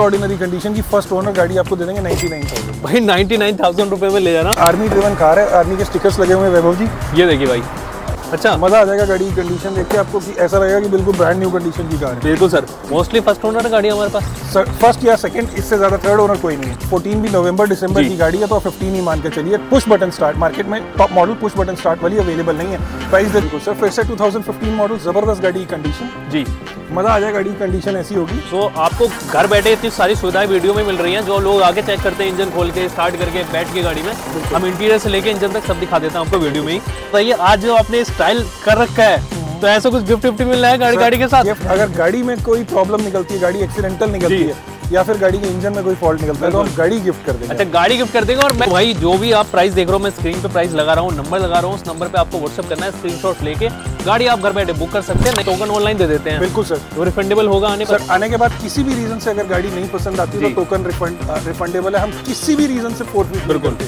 Ordinary condition की first owner गाड़ी आपको दे देंगे 99,000 भाई नाइन्टी नाइन थाउज़ेंड रुपये में ले जाना। आर्मी ड्रिवन कार है आर्मी के स्टिकर्स लगे हुए हैं वैभव जी। ये देखिए भाई अच्छा। मज़ा आ जाएगा गाड़ी की कंडीशन देख के आपको ऐसा लगेगा कि बिल्कुल ब्रांड न्यू कंडीशन की कार है। बिल्कुल सर। मोस्टली फ़र्स्ट ओनर गाड़ी हमारे पास। फ़र्स्ट या सेकंड इससे ज़्यादा थर्ड ओनर कोई नहीं है। 14 भी नवंबर दिसंबर की गाड़ी है तो 15 ही मान के चलिए। पुश बटन स्टार्ट मार्केट में top model push button start वाली अवेलेबल नहीं है। प्राइस देखो सर फिर से 2015 मॉडल ज़बरदस्त गाड़ी की कंडीशन जी। मज़ा आ जाएगा गाड़ी की कंडीशन ऐसी होगी। तो आपको घर बैठे इतनी सारी सुविधाएँ वीडियो में मिल रही हैं जो लोग आगे चेक करते हैं इंजन खोल के स्टार्ट करके बैठ के गाड़ी में। हम इंटीरियर से लेके इंजन तक सब दिखा देते हैं आपको वीडियो में ही। तो ये आज जो आपने स्टाइल कर रखा है। तो ऐसा कुछ गिफ्ट विफ्ट मिल रहा है गाड़ी गाड़ी के साथ? अगर गाड़ी में कोई प्रॉब्लम निकलती है गाड़ी एक्सीडेंटल निकलती है या फिर गाड़ी के इंजन में कोई फॉल्ट निकलता है तो हम गाड़ी गिफ्ट कर देंगे। अच्छा गाड़ी गिफ्ट कर देंगे और मैं भाई जो भी आप प्राइस देख रहे हो मैं स्क्रीन पे प्राइस लगा रहा हूँ नंबर लगा रहा हूँ उस नंबर पे आपको व्हाट्सअप करना है स्क्रीनशॉट लेके। गाड़ी आप घर बैठे बुक कर सकते हैं टोकन ऑनलाइन दे देते हैं। बिल्कुल सर वो रिफंडेबल होगा आने पर। सर आने के बाद किसी भी रीजन से अगर गाड़ी नहीं पसंद आती तो टोकन रिफंडेबल है। हम किसी भी रीजन से फोर्थ बिल्कुल।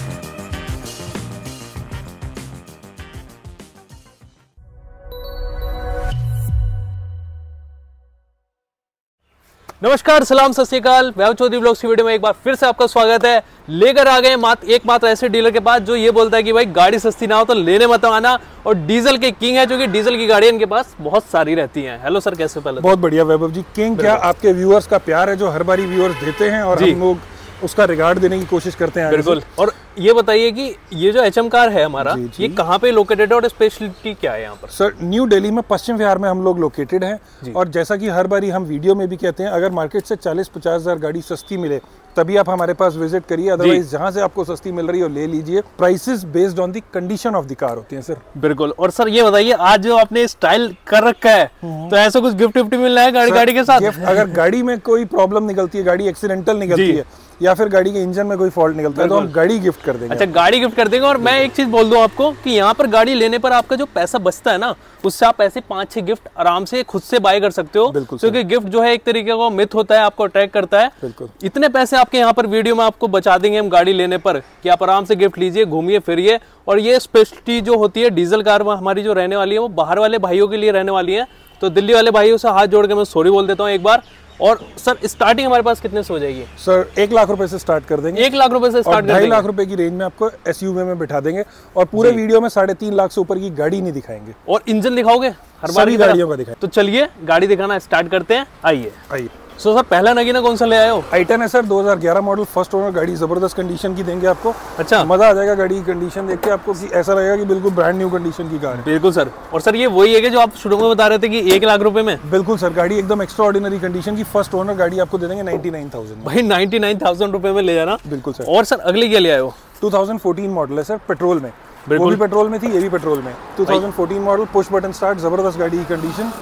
नमस्कार सलाम सत श्रीकाल। वैभव चौधरी ब्लॉग्स की वीडियो में एक बार फिर से आपका स्वागत है। लेकर आ गए मात्र एक मात्र ऐसे डीलर के पास जो ये बोलता है कि भाई गाड़ी सस्ती ना हो तो लेने मत आना। और डीजल के किंग है जो कि डीजल की गाड़ी इनके पास बहुत सारी रहती हैं। हेलो सर कैसे पहले? बहुत बढ़िया वैभव जी। किंग क्या आपके व्यूअर्स का प्यार है जो हर बारी व्यूअर्स देते हैं और हम लोग उसका रिगार्ड देने की कोशिश करते हैं? बिल्कुल। और ये बताइए कि ये जो एचएम कार है हमारा जी, जी। ये कहाँ पे लोकेटेड है और स्पेशलिटी क्या है यहाँ पर? सर न्यू दिल्ली में पश्चिम विहार में हम लोग लोकेटेड हैं और जैसा कि हर बारी हम वीडियो में भी कहते हैं अगर मार्केट से 40 पचास हज़ार गाड़ी सस्ती मिले तभी आप हमारे पास विज़िट करिए अदरवाइज़ जहाँ से आपको सस्ती मिल रही हो ले लीजिए। Prices based on the condition of the car होती है सर बिल्कुल। और सर ये बताइए आज जो आपने स्टाइल कर रखा है तो ऐसा कुछ गिफ्ट विफ्ट मिल रहा है गाड़ी गाड़ी के साथ? अगर गाड़ी में कोई प्रॉब्लम निकलती है गाड़ी एक्सीडेंटल निकलती है या फिर गाड़ी के इंजन में कोई फॉल्ट निकलता है तो हम गाड़ी गिफ्ट कर देंगे अच्छा गाड़ी गिफ्ट कर देंगे। और मैं एक चीज़ बोल दूँ आपको कि यहाँ पर गाड़ी लेने पर आपका जो पैसा बचता है ना उससे आप ऐसे पाँच छह गिफ्ट आराम से खुद से बाय कर सकते हो। बिल्कुल क्योंकि गिफ्ट जो है एक तरीके का मिथ होता है आपको अट्रैक्ट करता है। बिल्कुल। इतने पैसे आपके यहाँ पर वीडियो में आपको बचा देंगे हम गाड़ी लेने पर कि आप आराम से गिफ्ट लीजिए घूमिए फिरिए। और ये स्पेशलिटी जो होती है डीजल कार हमारी जो रहने वाली है वो बाहर वाले भाइयों के लिए रहने वाली है। तो दिल्ली वाले भाइयों से हाथ जोड़ के मैं सॉरी बोल देता हूँ एक बार। और सर स्टार्टिंग हमारे पास कितने से हो जाएगी? सर एक लाख रुपए से स्टार्ट कर देंगे। एक लाख रुपए से स्टार्ट कर ढाई लाख रुपए की रेंज में आपको एस में बिठा देंगे और पूरे वीडियो में साढ़े तीन लाख से ऊपर की गाड़ी नहीं दिखाएँगे। और इंजन दिखाओगे? हर बार गाड़ियों का दिखाएँगे। तो चलिए गाड़ी दिखाना स्टार्ट करते हैं। आइए। आइए। सो सर पहला नगीना कौन सा ले आए हो? आई है सर 2011 मॉडल फ़र्स्ट ओनर गाड़ी ज़बरदस्त कंडीशन की देंगे आपको। अच्छा। मज़ा आ जाएगा गाड़ी की कंडीशन देख के आपको कि ऐसा लगेगा कि बिल्कुल ब्रांड न्यू कंडीशन की कार है। बिल्कुल सर और सर ये वही है कि जो आप शुरू में बता रहे थे कि एक लाख रुपए में? बिल्कुल सर गाड़ी एकदम एक्स्ट्रा ऑर्डिनरी कंडीशन की फ़र्स्ट ओनर गाड़ी आपको दे देंगे 99,000 भाई नाइन्टी नाइन थाउज़ेंड रुपए में ले जाना। बिल्कुल सर और सर अगले क्या ले आए हो? 2014 मॉडल है सर पेट्रोल में। वो। भी पेट्रोल में थी ये भी पेट्रोल में। 2014 मॉडल पुश बटन स्टार्ट ज़बरदस्त गाड़ी की कंडीशन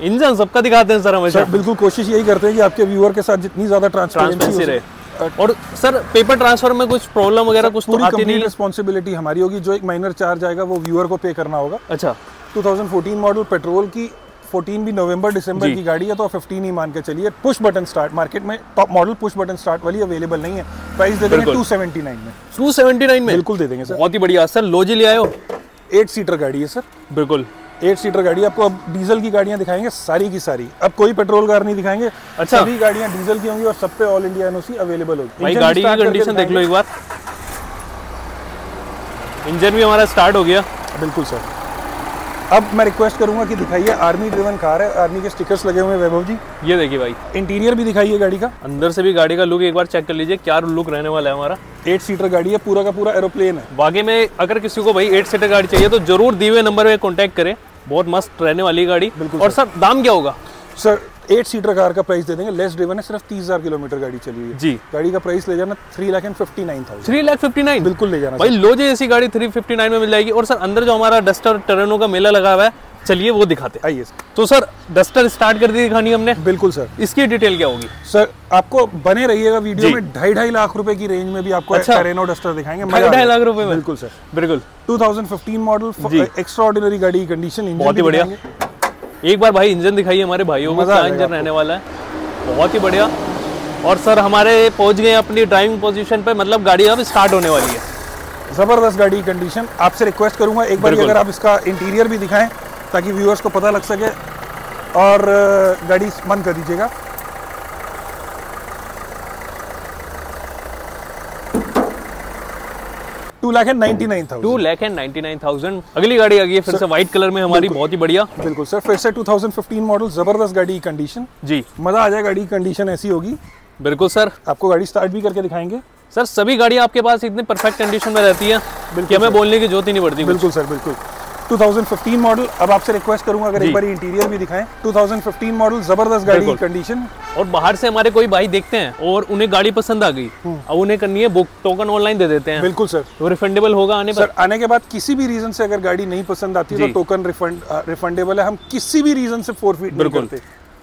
इंजन सबका दिखाते हैं सर हमेशा। बिल्कुल कोशिश यही करते हैं कि आपके व्यूअर के साथ जितनी ज़्यादा ट्रांसपेरेंसी रहे। और सर पेपर ट्रांसफ़र में कुछ प्रॉब्लम वगैरह कुछ तो पूरी आती नहीं? रिस्पॉन्सिबिलिटी हमारी होगी। जो एक माइनर चार्ज आएगा वो व्यूअर को पे करना होगा। अच्छा। 2014 मॉडल पेट्रोल की 14 भी नवंबर दिसंबर की गाड़ी है तो 15 ही मान के चलिए। पुश बटन स्टार्ट मार्केट में top model push button start वाली अवेलेबल नहीं है। प्राइस दे देंगे बिल्कुल। 279 में। 279 में? बिल्कुल दे देंगे सर। बहुत ही बढ़िया। सर लोजी ले आए हो। एट सीटर गाड़ी है सर। बिल्कुल। एट सीटर गाड़ी आपको अब डीजल की गाड़ियाँ दिखाएँगे सारी की सारी। अब कोई पेट्रोल कार नहीं दिखाएँगे अच्छा। सभी गाड़ियाँ डीजल की होंगी और सब पे ऑल इंडिया एनओसी अवेलेबल होगी। भाई गाड़ी की कंडीशन देख लो एक बार। इंजन भी हमारा स्टार्ट हो गया। बिल्कुल सर अब मैं रिक्वेस्ट करूँगा कि दिखाइए आर्मी ड्रिवन कार है आर्मी के स्टिकर्स लगे हुए हैं वैभव जी। ये देखिए भाई। इंटीरियर भी दिखाइए गाड़ी का। अंदर से भी गाड़ी का लुक एक बार चेक कर लीजिए क्या लुक रहने वाला है हमारा। एट सीटर गाड़ी है पूरा का पूरा एरोप्लेन है। बाकी में अगर किसी को भाई एट सीटर गाड़ी चाहिए तो ज़रूर दिए हुए नंबर में कॉन्टेक्ट करें। बहुत मस्त रहने वाली गाड़ी। बिल्कुल और सर दाम क्या होगा? सर एट सीटर कार का प्राइस दे देंगे लेस ड्रिवन है सिर्फ़ तीस हज़ार किलोमीटर गाड़ी चली हुई जी। गाड़ी का प्राइस ले जाना three lakh and fifty nine thousand three lakh fifty nine बिल्कुल ले जाना भाई लो जी ऐसी गाड़ी थ्री फिफ्टी नाइन में मिल जाएगी और सर अंदर जो हमारा डस्टर टरेनो का मेला लगा हुआ है चलिए वो दिखाते आइए तो सर डस्टर स्टार्ट कर दी दिखानी हमने। बिल्कुल सर इसकी डिटेल क्या होगी? सर आपको बने रहिएगा वीडियो में ढाई ढाई लाख रुपए की रेंज में भी आपको अच्छा। टेरेनो डस्टर दिखाएँगे ढाई ढाई लाख रुपए में? बिल्कुल सर बिल्कुल। 2015 मॉडल। एक्स्ट्रा ऑर्डिनरी गाड़ी कंडीशन बहुत ही बढ़िया। एक बार भाई इंजन दिखाइए हमारे भाइयों को क्या इंजन रहने वाला है। बहुत ही बढ़िया। और सर हमारे पहुँच गए अपनी ड्राइविंग पोजीशन पे मतलब गाड़ी अब स्टार्ट होने वाली है। ज़बरदस्त गाड़ी की कंडीशन आपसे रिक्वेस्ट करूँगा एक बार। अगर आप इसका इंटीरियर भी दिखाएँ ताकि व्यूअर्स को पता लग सके। और गाड़ी बंद कर दीजिएगा। Two lakh and ninety nine thousand. Two lakh and ninety nine thousand. अगली गाड़ी आ गई है फिर से व्हाइट कलर में हमारी बहुत ही बढ़िया। बिल्कुल सर फिर से 2015 मॉडल ज़बरदस्त गाड़ी की कंडीशन जी। मज़ा आ जाए गाड़ी की कंडीशन ऐसी होगी। बिल्कुल सर। आपको गाड़ी स्टार्ट भी करके दिखाएँगे। सर सभी गाड़ियाँ आपके पास इतनी परफेक्ट कंडीशन में रहती है बिल्कुल हमें बोलने की ज़रूरत ही नहीं पड़ती बिल्कुल सर बिल्कुल। 2015 मॉडल अब आपसे रिक्वेस्ट करूँगा अगर एक बार इंटीरियर भी दिखाएँ। 2015 मॉडल ज़बरदस्त गाड़ी की कंडीशन और बाहर से हमारे कोई भाई देखते हैं और उन्हें गाड़ी पसंद आ गई अब उन्हें करनी है बुक टोकन ऑनलाइन दे देते हैं। बिल्कुल सर तो रिफंडेबल होगा आने पर। सर आने के बाद किसी भी रीजन से अगर गाड़ी नहीं पसंद आती तो टोकन रिफंड रिफंडेबल है। हम किसी भी रीजन से फोर फीट बिल्कुल।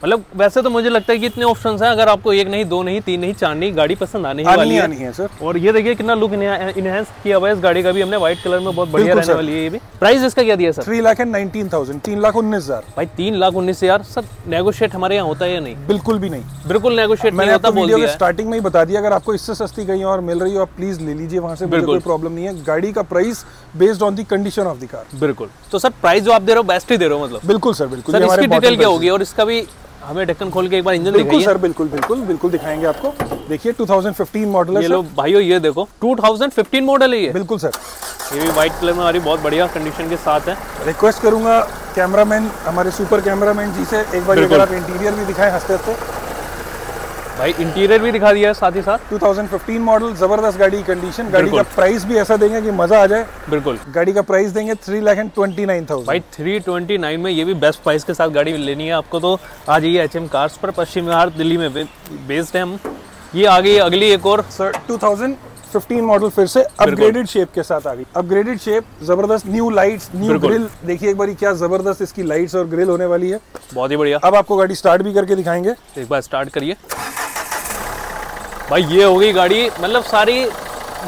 मतलब वैसे तो मुझे लगता है कि इतने ऑप्शंस हैं अगर आपको एक नहीं दो नहीं तीन नहीं चार नहीं गाड़ी पसंद आने ही वाली आनी है सर और ये देखिए कितना लुक इनहेंस किया हुआ है इस गाड़ी का भी। हमने व्हाइट कलर में बहुत बढ़िया रहने वाली है ये भी। प्राइस इसका क्या दिया sir three lakh and nineteen thousand तीन लाख उन्नीस हज़ार। भाई तीन लाख उन्नीस हज़ार सर नेगोशिएट हमारे यहाँ होता है या नहीं? बिल्कुल भी नहीं। बिल्कुल नेगोशिएट मैंने आपको वीडियो के स्टार्टिंग में ही बता दिया अगर आपको इससे सस्ती कहीं और मिल रही हो आप प्लीज़ ले लीजिए वहाँ से बिल्कुल। प्रॉब्लम नहीं है। गाड़ी का price based on the condition of the car बिल्कुल। तो सर प्राइस जो आप दे रहे हो बेस्ट ही दे रहे हो मतलब। बिल्कुल सर बिल्कुल। सर इसकी डिटेल क्या होगी? और इसका भी हमें ढक्कन खोल के एक बार इंजन बिल्कुल दिखाइए। सर बिल्कुल बिल्कुल बिल्कुल दिखाएँगे आपको। देखिए 2015 मॉडल है ये लो भाइयों ये देखो 2015 मॉडल है ये। बिल्कुल सर। ये भी व्हाइट कलर में हमारी बहुत बढ़िया कंडीशन के साथ है। रिक्वेस्ट करूँगा कैमरामैन हमारे सुपर कैमरामैन जी से एक बार ये अगर आप इंटीरियर भी दिखाएँ हँसते हँसते भाई इंटीरियर भी दिखा दिया है साथ ही साथ। 2015 मॉडल ज़बरदस्त गाड़ी की कंडीशन गाड़ी का प्राइस भी ऐसा देंगे कि मज़ा आ जाए। बिल्कुल। गाड़ी का प्राइस देंगे three lakh and twenty nine thousand भाई 329 में ये भी बेस्ट प्राइस के साथ गाड़ी लेनी है आपको। तो आ जाइए एच एम कार्स पर पश्चिम बिहार दिल्ली में बेस्ड है हम। ये आ गई अगली एक और सर 2015 मॉडल फिर से अपग्रेडेड शेप के साथ आ गई। अपग्रेडेड शेप ज़बरदस्त न्यू लाइट्स न्यू ग्रिल देखिए एक बार क्या ज़बरदस्त इसकी लाइट्स और ग्रिल होने वाली है। बहुत ही बढ़िया। अब आपको गाड़ी स्टार्ट भी करके दिखाएँगे। एक बार स्टार्ट करिए। भाई ये हो गई गाड़ी मतलब सारी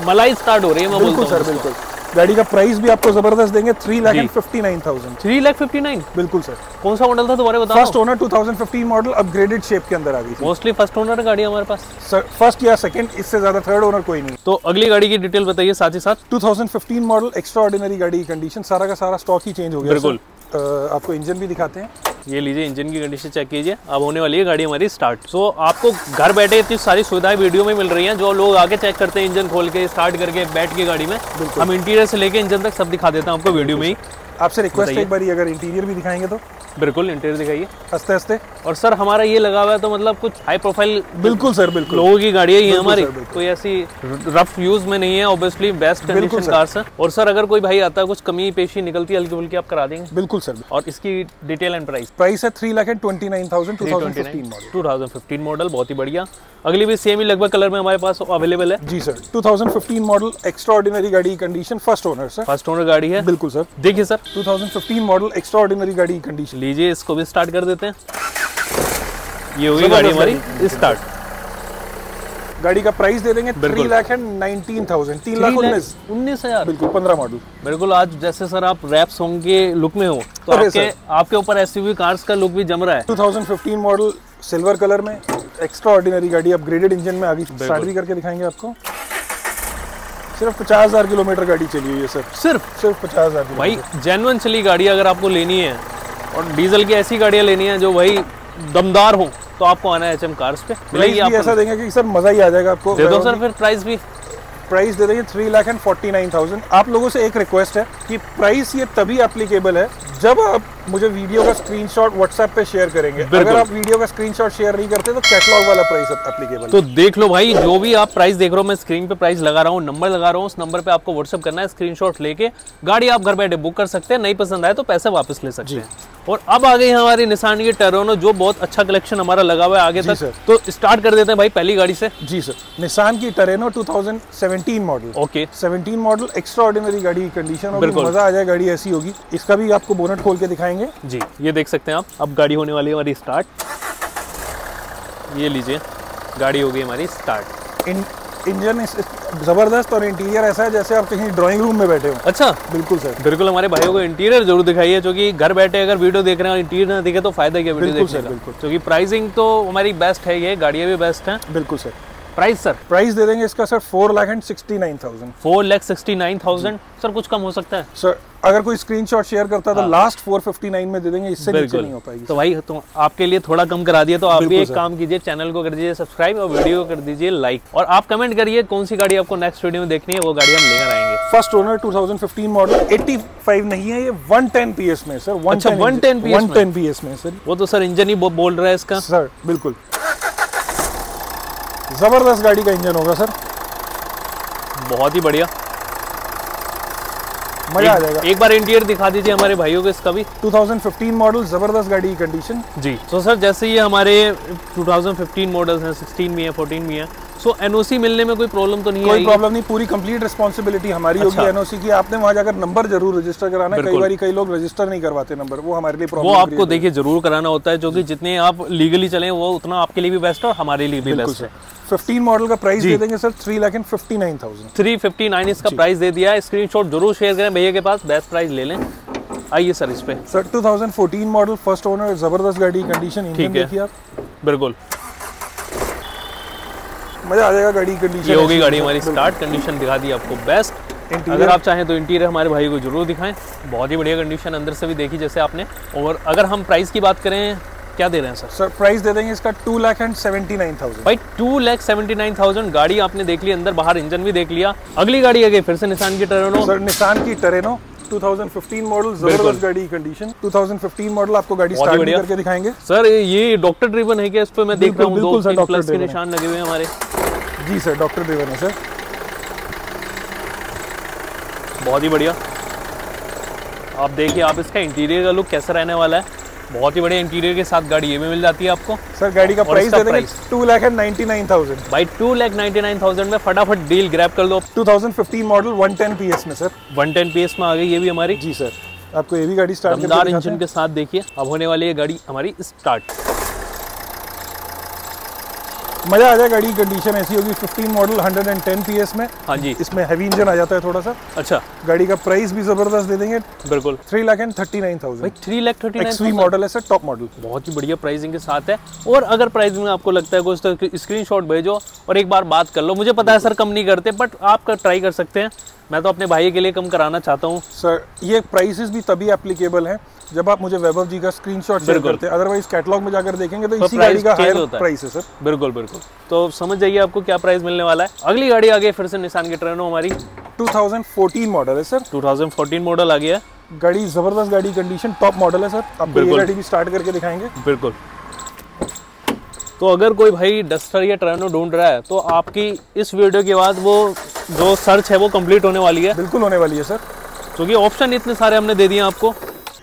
मलाई स्टार्ट हो रही है मैं बिल्कुल सर बिल्कुल। गाड़ी का प्राइस भी आपको ज़बरदस्त देंगे three lakh and fifty nine thousand three lakh fifty nine बिल्कुल सर। कौन सा मॉडल था दोबारा बताओ। First owner 2015 model upgraded shape के अंदर आ गई मोस्टली फ़र्स्ट ओनर गाड़ी हमारे पास। सर फ़र्स्ट या सेकंड इससे ज़्यादा थर्ड ओनर कोई नहीं। तो अगली गाड़ी की डिटेल बताइए साथ ही साथ। 2015 मॉडल एक्स्ट्रा ऑर्डिनरी गाड़ी की कंडीशन सारा का सारा स्टॉक ही चेंज हो गया बिल्कुल। आपको इंजन भी दिखाते हैं। ये लीजिए इंजन की कंडीशन चेक कीजिए। अब होने वाली है गाड़ी हमारी स्टार्ट सो आपको घर बैठे इतनी सारी सुविधाएँ वीडियो में मिल रही हैं जो लोग आगे चेक करते हैं इंजन खोल के स्टार्ट करके बैठ के गाड़ी में। हम इंटीरियर से लेके इंजन तक सब दिखा देते हैं आपको वीडियो में ही। आपसे रिक्वेस्ट है एक बार अगर इंटीरियर भी दिखाएँगे तो? बिल्कुल इंटीरियर दिखाइए। हँसते हँसते। और सर हमारा ये लगा हुआ है तो मतलब कुछ हाई प्रोफ़ाइल बिल्कुल सर बिल्कुल। लोगों की गाड़ी है हमारी। कोई ऐसी रफ यूज़ में नहीं है ऑब्वियसली बेस्ट कंडीशन सर। और सर अगर कोई भाई आता है कुछ कमी पेशी निकलती है हल्की फुल्की आप करा देंगे। बिल्कुल सर और इसकी डिटेल एंड प्राइस प्राइस है three lakh and twenty nine thousand two thousand fifteen model 2015 model बहुत ही बढ़िया। अगली भी सेम ही लगभग कलर में हमारे पास अवेलेबल है। जी सर 2015 मॉडल एक्स्ट्रा ऑर्डिनरी गाड़ी condition first owner sir first owner गाड़ी है। बिल्कुल सर देखिए सर 2015 मॉडल एक्स्ट्रा ऑर्डिनरी गाड़ी कंडीशन लीजिए इसको भी स्टार्ट कर देते हैं। ये होगी गाड़ी हमारी स्टार्ट गाड़ी का प्राइस दे देंगे three lakh and nineteen thousand तीन लाख उन्नीस। उन्नीस हज़ार। बिल्कुल पंद्रह मॉडल बिल्कुल आज जैसे सर आप रैप सॉन्ग के लुक में हो तो आपके आपके ऊपर एसयूवी कार्स का लुक भी जम रहा है। 2015 मॉडल सिल्वर कलर में एक्स्ट्रा ऑर्डिनरी गाड़ी अपग्रेडेड इंजन में आ गई स्टार्ट भी करके दिखाएँगे आपको। सिर्फ़ पचास हज़ार किलोमीटर गाड़ी चली हुई है सर। सिर्फ़? सिर्फ़ पचास हज़ार भाई जेनुअन चली गाड़ी अगर आपको लेनी है और डीजल की ऐसी गाड़ियाँ लेनी है जो वही दमदार हो तो आपको आना है एच एम कार्स पे। मिलेगी ऐसा देंगे कि सर मज़ा ही आ जाएगा आपको। दे दो सर फिर प्राइस भी। प्राइस दे देंगे three lakh and forty nine thousand आप लोगों से एक रिक्वेस्ट है कि प्राइस ये तभी एप्लीकेबल है जब आप मुझे वीडियो का स्क्रीनशॉट व्हाट्सएप पे शेयर करेंगे। अगर आप वीडियो का स्क्रीनशॉट शेयर नहीं करते तो कैटलॉग वाला प्राइस एप्लीकेबल तो देख लो भाई जो भी आप प्राइस देख रहे हो मैं स्क्रीन पे प्राइस लगा रहा हूँ नंबर लगा रहा हूँ उस नंबर पे आपको व्हाट्सएप करना है स्क्रीनशॉट लेके। गाड़ी आप घर बैठे बुक कर सकते हैं नहीं पसंद आए तो पैसे वापस ले सकते हैं। और अब आ गई हमारी निशान की टेरोनो जो बहुत अच्छा कलेक्शन हमारा लगा हुआ है आगे तक। सर। तो स्टार्ट कर देते हैं भाई पहली गाड़ी से। जी सर। निशान की Terrano 2017 model okay 17 model extraordinary गाड़ी की कंडीशन होगी मज़ा आ जाए गाड़ी ऐसी होगी। इसका भी आपको बोनट खोल के दिखाएँगे। जी ये देख सकते हैं आप। अब गाड़ी होने वाली है हमारी स्टार्ट ये लीजिए गाड़ी हो गई हमारी स्टार्ट इन, इंजन ज़बरदस्त और इंटीरियर ऐसा है जैसे आप कहीं ड्राइंग रूम में बैठे हो। अच्छा। बिल्कुल सर। बिल्कुल हमारे भाइयों को इंटीरियर ज़रूर दिखाइए जो कि घर बैठे अगर वीडियो देख रहे हैं और इंटीरियर ना दिखे तो फ़ायदा क्या वीडियो बिल्कुल सर, बिल्कुल। क्योंकि प्राइसिंग तो हमारी बेस्ट है ये गाड़ियाँ भी बेस्ट हैं। बिल्कुल सर। प्राइस सर प्राइस दे देंगे इसका sir four lakh and sixty nine thousand four lakh sixty nine thousand sir कुछ कम हो सकता है? सर अगर कोई स्क्रीनशॉट शेयर करता है तो लास्ट 459 में दे देंगे इससे नीचे नहीं हो पाएगी। तो भाई तो आपके लिए थोड़ा कम करा दिया तो आप भी एक काम कीजिए चैनल को कर दीजिए सब्सक्राइब और वीडियो को कर दीजिए लाइक और आप कमेंट करिए कौन सी गाड़ी आपको नेक्स्ट वीडियो में देखनी है वो गाड़ी हम लेकर आएँगे। फ़र्स्ट ओनर 2015 मॉडल 85 नहीं है ये 110 पीएस में सर 110 अच्छा, 110 PS में। 110 पीएस में सर वो तो सर इंजन ही बोल रहा है इसका। सर बिल्कुल। ज़बरदस्त गाड़ी का इंजन होगा सर बहुत ही बढ़िया। मज़ा आ एक, जाएगा। एक बार इंटीरियर दिखा दीजिए हमारे भाइयों को इसका भी। 2015 मॉडल ज़बरदस्त गाड़ी की कंडीशन जी। तो सर जैसे ये हमारे 2015 मॉडल्स हैं 16 में है 14 में है सो एनओसी मिलने में कोई प्रॉब्लम तो नहीं कोई प्रॉब्लम नहीं पूरी कंप्लीट रिस्पॉन्सिबिलिटी हमारी होगी अच्छा। एनओसी की। आपने वहाँ जाकर नंबर ज़रूर रजिस्टर कराना। कई बार कई लोग रजिस्टर नहीं करवाते नंबर वो हमारे लिए वो आपको देखिए ज़रूर कराना होता है जो कि जितने आप लीगली चले वो उतना आपके लिए भी बेस्ट है और हमारे लिए भी बेस्ट है सर। 15 मॉडल का प्राइस दे देंगे sir three lakh and fifty nine thousand three fifty nine इसका प्राइस दे दिया है। स्क्रीनशॉट ज़रूर शेयर करें भैया के पास बेस्ट प्राइस ले लें। आइए सर इस पे। सर 2014 मॉडल फ़र्स्ट ओनर ज़बरदस्त गाड़ी कंडीशन इंजन। देखिए आप। बिल्कुल। मज़ा आ जाएगा गाड़ी कंडीशन ये होगी गाड़ी हमारी स्टार्ट कंडीशन दिखा दी आपको बेस्ट Interior- अगर आप चाहें तो इंटीरियर हमारे भाई को ज़रूर दिखाएँ। बहुत ही बढ़िया कंडीशन अंदर से भी देखी जैसे आपने। और अगर हम प्राइस की बात करें क्या दे रहे हैं सर सर प्राइस दे देंगे इसका two lakh and seventy nine thousand भाई two lakh seventy nine thousand गाड़ी आपने देख ली अंदर बाहर इंजन भी देख लिया। अगली गाड़ी आ गई फिर से निशान की टर्नो सर निशान की टरेनो 2015 मॉडल ज़बरदस्त गाड़ी कंडीशन 2015 मॉडल आपको गाड़ी स्टार्ट करके दिखाएँगे। सर ये डॉक्टर ड्रिवन है क्या? इस पर मैं देख रहा हूँ दो सर, प्लस के निशान लगे हुए हैं हमारे। जी सर डॉक्टर ड्रिवन है सर। बहुत ही बढ़िया। आप देखिए आप इसका इंटीरियर का लुक कैसा रहने वाला है। बहुत ही बड़े इंटीरियर के साथ गाड़ी ये भी मिल जाती है आपको। सर गाड़ी का प्राइस दे देंगे two lakh and ninety nine thousand भाई two lakh ninety nine thousand में फटाफट डील ग्रैप कर लो। 2015 मॉडल वन टेन पी में सर। वन टेन पीएस में आ गई ये भी हमारी। जी सर। आपको ये भी गाड़ी स्टार्ट इंजन के साथ देखिए अब होने वाली ये गाड़ी हमारी स्टार्ट मज़ा आ जाएगा गाड़ी की कंडीशन ऐसी होगी। 15 मॉडल 110 पीएस में। हाँ जी। इसमें हैवी इंजन आ जाता है थोड़ा सा। अच्छा। गाड़ी का प्राइस भी ज़बरदस्त दे देंगे। बिल्कुल। Three lakh and thirty nine thousand three lakh thirty nine model है सर टॉप मॉडल बहुत ही बढ़िया प्राइसिंग के साथ है। और अगर प्राइस में आपको लगता है कुछ तो स्क्रीन भेजो और एक बार बात कर लो। मुझे पता है सर कम नहीं करते बट आप ट्राई कर सकते हैं। मैं तो अपने भाई के लिए कम कराना चाहता हूँ। सर ये प्राइसेस भी तभी एप्लीकेबल हैं जब आप मुझे वैभव जी का स्क्रीनशॉट शेयर करते हैं। अदरवाइज़ कैटलॉग में जाकर देखेंगे तो तो इसी गाड़ी का हायर है। प्राइस है सर बिल्कुल बिल्कुल। तो समझ जाइए आपको क्या प्राइस मिलने वाला है। अगली गाड़ी आ गई फिर से निशान की ट्रेनो हमारी। 2014 मॉडल है सर 2014 मॉडल आ गया। है गाड़ी ज़बरदस्त गाड़ी कंडीशन टॉप मॉडल है सर आप गाड़ी भी स्टार्ट करके दिखाएँगे। बिल्कुल। तो अगर कोई भाई डस्टर या ट्रेनो ढूंढ रहा है तो आपकी इस वीडियो के बाद वो जो सर्च है वो कंप्लीट होने वाली है। बिल्कुल होने वाली है सर। क्योंकि ऑप्शन इतने सारे हमने दे दिए आपको।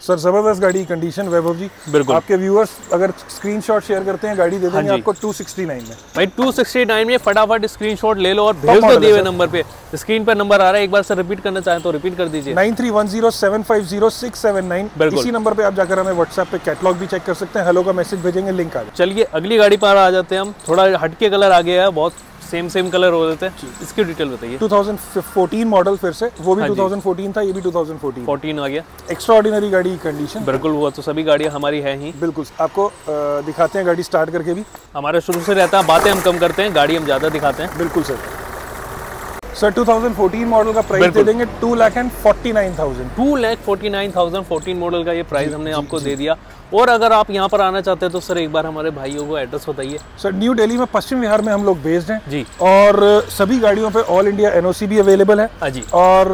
सर ज़बरदस्त गाड़ी कंडीशन वैभव जी। बिल्कुल। आपके व्यूअर्स अगर स्क्रीनशॉट शेयर करते हैं गाड़ी दे देंगे जी। आपको 269 में। भाई 269 में फटाफट स्क्रीनशॉट ले लो और भेज दो दिए हुए नंबर पे। स्क्रीन पर नंबर आ रहा है एक बार सर रिपीट करना चाहें तो रिपीट कर दीजिए। Nine three one zero seven five zero six seven nine बिल्कुल। इसी नंबर पे आप जाकर हमें व्हाट्सएप पे कैटलॉग भी चेक कर सकते हैं हेलो का मैसेज भेजेंगे लिंक आ चलिए अगली गाड़ी पर आ जाते हैं हम। थोड़ा हटके कलर आ गया है बहुत सेम सेम कलर हो जाते हैं। इसकी डिटेल बताइए। 2014 मॉडल फिर से वो भी हाँ जी। 2014 था ये भी 2014 14 आ गया। एक्स्ट्रा ऑर्डिनरी गाड़ी की कंडीशन बिल्कुल वो तो सभी गाड़ियाँ हमारी है ही। बिल्कुल। आपको दिखाते हैं गाड़ी स्टार्ट करके भी। हमारा शुरू से रहता है बातें हम कम करते हैं गाड़ी हम ज़्यादा दिखाते हैं। बिल्कुल सर। सर 2014 मॉडल का प्राइस दे देंगे two lakh and forty nine thousand two lakh forty nine thousand fourteen model का ये प्राइस हमने आपको दे दिया। और अगर आप यहाँ पर आना चाहते हैं तो सर एक बार हमारे भाइयों को एड्रेस बताइए। सर न्यू दिल्ली में पश्चिम बिहार में हम लोग बेस्ड हैं। जी। और सभी गाड़ियों पे ऑल इंडिया एनओसी भी अवेलेबल है। हाँ जी। और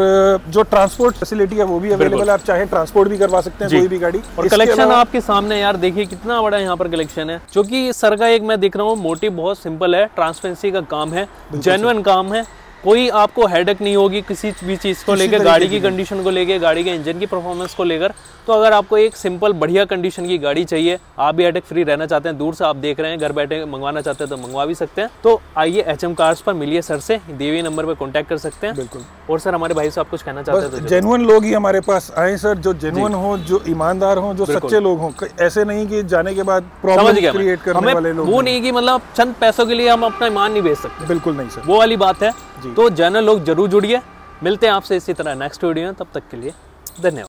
जो ट्रांसपोर्ट फैसिलिटी है वो भी अवेलेबल है। आप चाहे ट्रांसपोर्ट भी करवा सकते हैं कोई भी गाड़ी। और कलेक्शन आपके सामने यार देखिए कितना बड़ा यहाँ पर कलेक्शन है। क्योंकि सर का एक मैं देख रहा हूँ मोटिव बहुत सिंपल है ट्रांसपेरेंसी का काम है जेन्युइन काम है। कोई आपको हेडक नहीं होगी किसी भी चीज़ को लेकर गाड़ी की कंडीशन को लेकर गाड़ी के इंजन की परफॉर्मेंस को लेकर तो अगर आपको एक सिंपल बढ़िया कंडीशन की गाड़ी चाहिए आप भी हेडक फ्री रहना चाहते हैं दूर से आप देख रहे हैं घर बैठे मंगवाना चाहते हैं तो मंगवा भी सकते हैं। तो आइए एच एम कार्स पर मिलिए सर से देवी नंबर पर कॉन्टैक्ट कर सकते हैं। बिल्कुल। और सर हमारे भाई से आप कुछ कहना चाहते हैं तो जेनुअन लोग ही हमारे पास आए सर जो जेनुअन हो जो ईमानदार हो जो सच्चे लोग हों ऐसे नहीं कि जाने के बाद प्रॉब्लम क्रिएट करने वाले लोग वो नहीं। कि मतलब चंद पैसों के लिए हम अपना ईमान नहीं बेच सकते। बिल्कुल नहीं सर। वो वाली बात है। तो जनरल लोग ज़रूर जुड़िए। मिलते हैं आपसे इसी तरह नेक्स्ट वीडियो में। तब तक के लिए धन्यवाद।